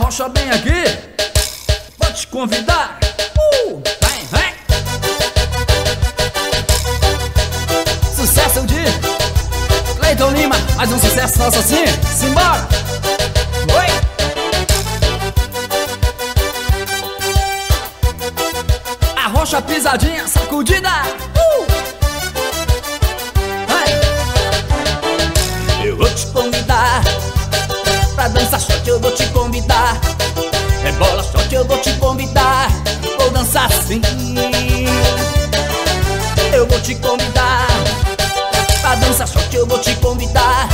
Arrocha bem aqui, vou te convidar. Uh, vem, vem. Sucesso de Cleiton Lima, mais um sucesso nosso assim. Simbora! Oi! Arrocha pisadinha, sacudida. Uh! Dançar sim Eu vou te convidar Pra dançar shot eu vou te convidar.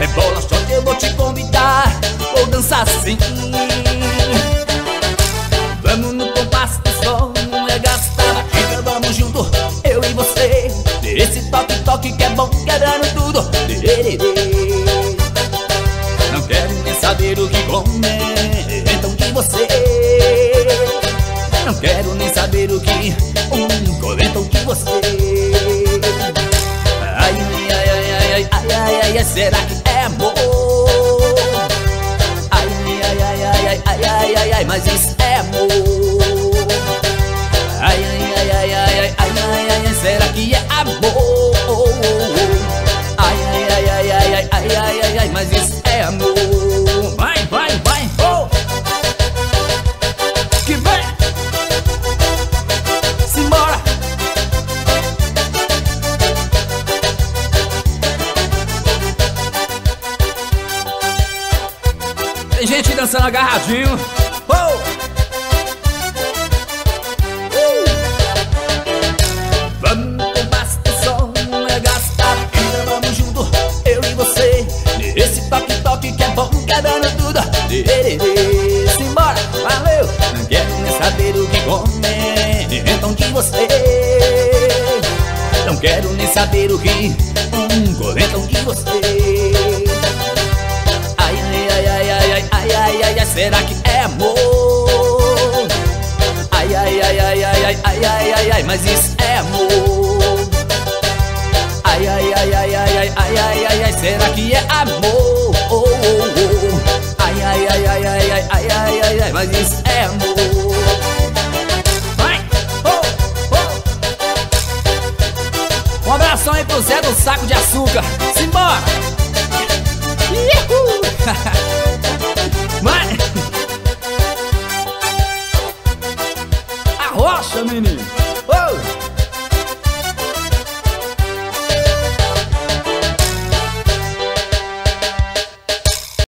É bola shot eu vou te convidar. Vou dançar sim Vamos no compasso do Não é gastar batida, vamos junto Eu e você. Esse toque, toque que é bom Quebrando tudo. Não quero nem saber o que comer that I can gente dançando agarradinho. Oh! Uh! Vamos basta som, não é gastar vida, vamos junto, eu e você. Nesse toque, toque que é bom, quebrando tudo. Simbora, valeu! Não quero nem saber o que comer, então de você. Não quero nem saber o que um comentam de você. Será que é amor? Ai, ai, ai, ai, ai, ai, ai, ai, ai, ai, mas isso é amor. Ai, ai, ai, ai, ai, ai, ai, ai, ai, ai, será que é amor? Oh, oh, oh. Ai, ai, ai, ai, ai, ai, ai, ai, ai, ai, mas isso é amor. Um abração aí pro Zé do Saco de Açúcar. Simbora! Yeah! Rocha, menino! Oh!